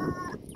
Uh,